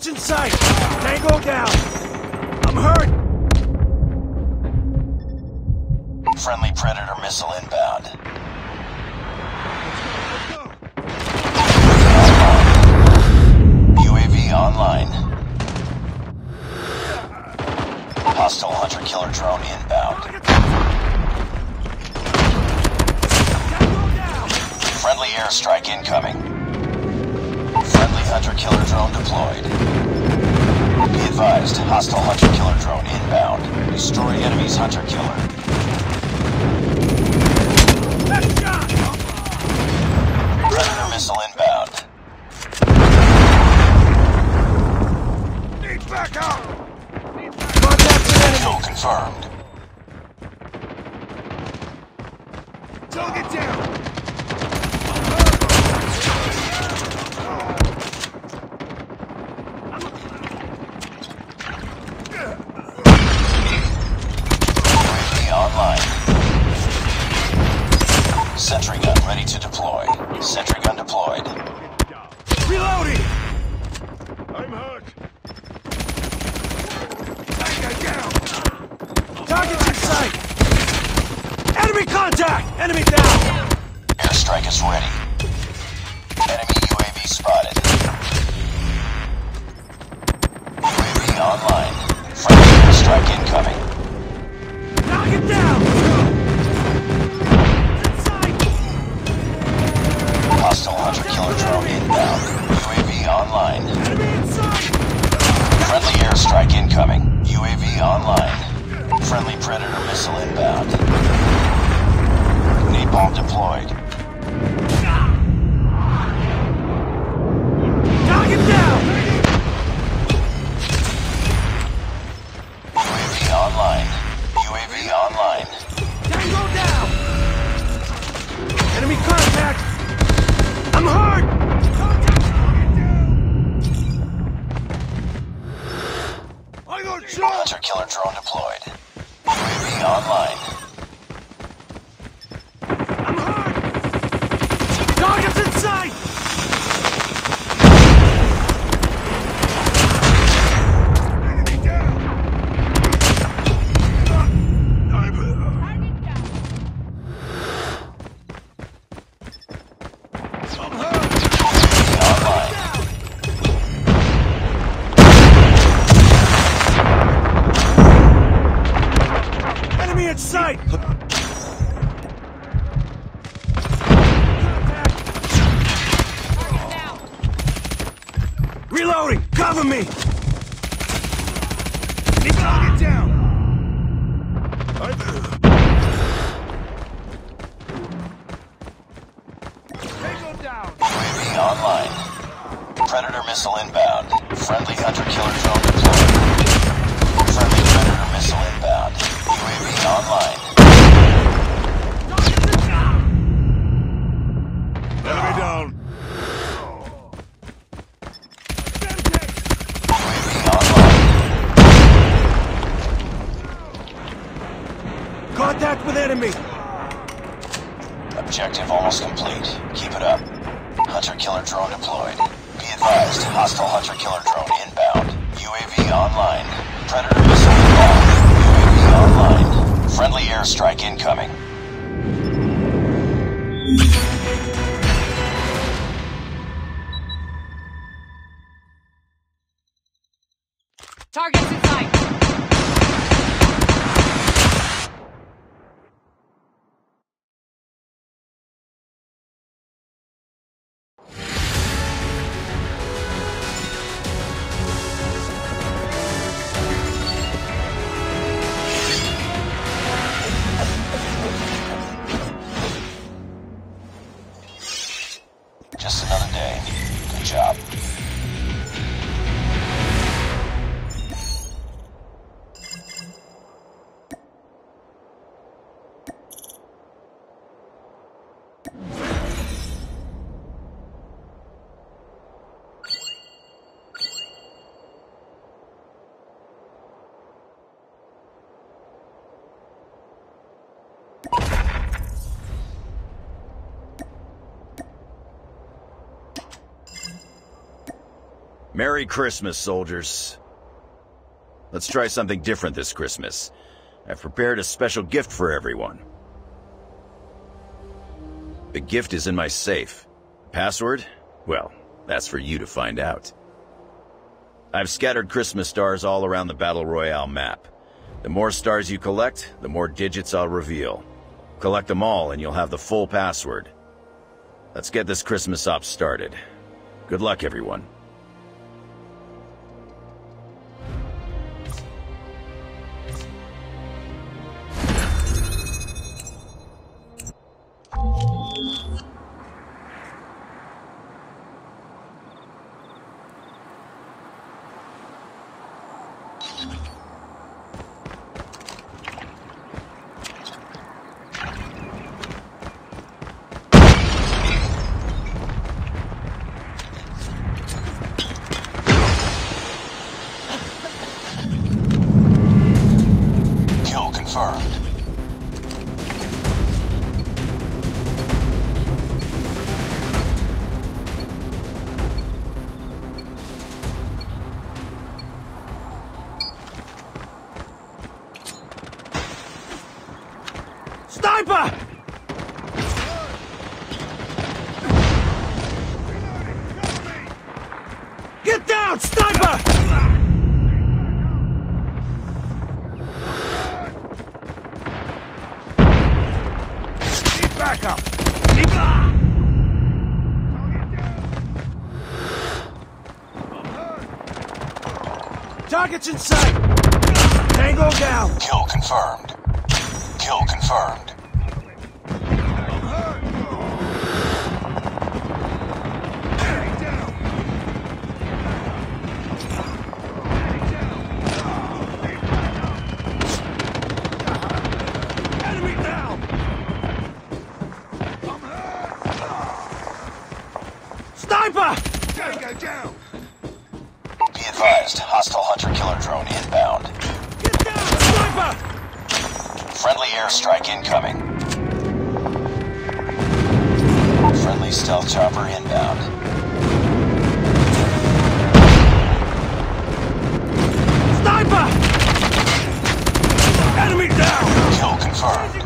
Targets in sight! Tango down! I'm hurt! Friendly Predator missile inbound. UAV online. Hostile hunter killer drone inbound. Friendly airstrike incoming. Hunter killer drone deployed. Be advised, hostile hunter killer drone inbound. Destroy enemy's hunter killer. Headshot! Predator missile inbound. Need backup! Contact with enemy! Kill confirmed. Target down! UAV online. Sentry gun ready to deploy. Sentry gun deployed. Reloading! I'm hurt. Tango down! Target's in sight! Enemy contact! Enemy down! Airstrike is ready. Enemy UAV spotted. UAV online. Friendly airstrike incoming. Target down! Predator missile inbound. Friendly hunter killer drone deployed. Friendly predator missile inbound. UAV online. Enemy down! UAV online. Contact with enemy! Objective almost complete. Keep it up. Hunter killer drone deployed. Be advised, hostile hunter killer drone inbound. UAV online. Predator missile inbound. UAV online. Friendly airstrike incoming. Merry Christmas, soldiers. Let's try something different this Christmas. I've prepared a special gift for everyone. The gift is in my safe. Password? Well, that's for you to find out. I've scattered Christmas stars all around the Battle Royale map. The more stars you collect, the more digits I'll reveal. Collect them all and you'll have the full password. Let's get this Christmas op started. Good luck, everyone. Sniper! Get down, sniper! Targets in sight! Tango down! Kill confirmed. Kill confirmed. Sniper! Tango down! Be advised, hostile hunter-killer drone inbound. Get down, sniper! Friendly airstrike incoming. Friendly stealth chopper inbound. Sniper! Enemy down! Kill confirmed.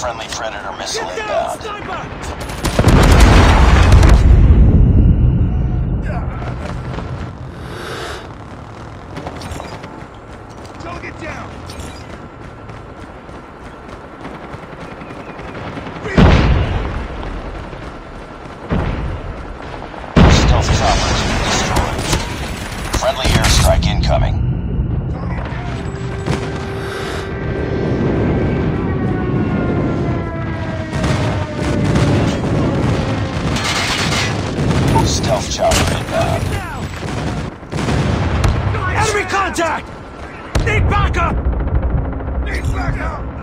Friendly predator missile Get down, inbound. sniper! Chopper inbound. Enemy contact! Need backup! Need backup!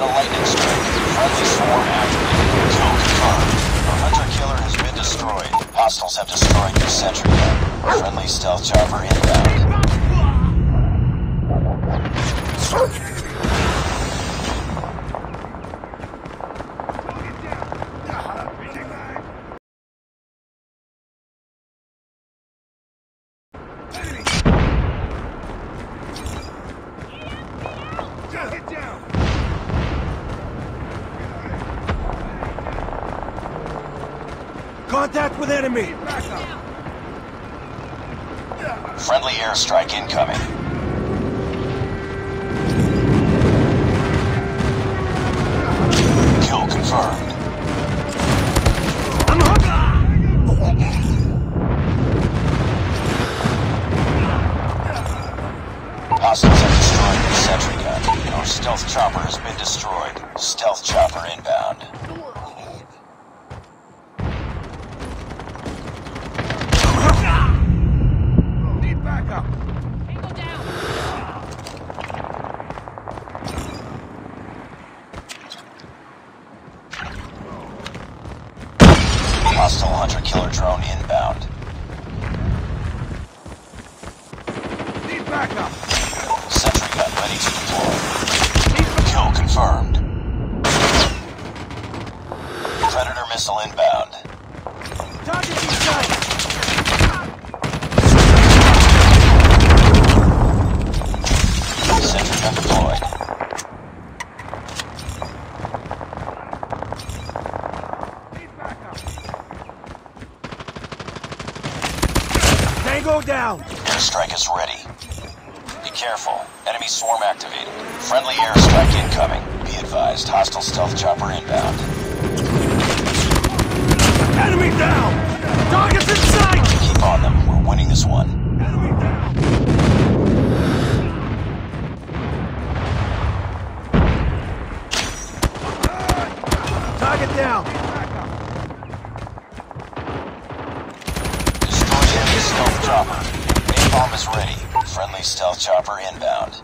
A lightning strike. Friendly swarm activated. Kill confirmed. Our hunter-killer has been destroyed. Hostiles have destroyed your sentry gun. Friendly stealth chopper inbound. Contact with enemy! Friendly airstrike incoming. Kill confirmed. Our stealth chopper has been destroyed. Stealth chopper inbound. Backup. Sentry gun ready to deploy. Kill confirmed. Predator missile inbound. Target in sight. Sentry gun deployed. Tango down. Airstrike is ready. Be careful. Enemy swarm activated. Friendly airstrike incoming. Be advised. Hostile stealth chopper inbound. Enemy down. Target's in sight. Keep on them. We're winning this one. Stealth chopper inbound.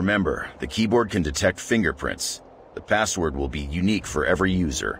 Remember, the keyboard can detect fingerprints. The password will be unique for every user.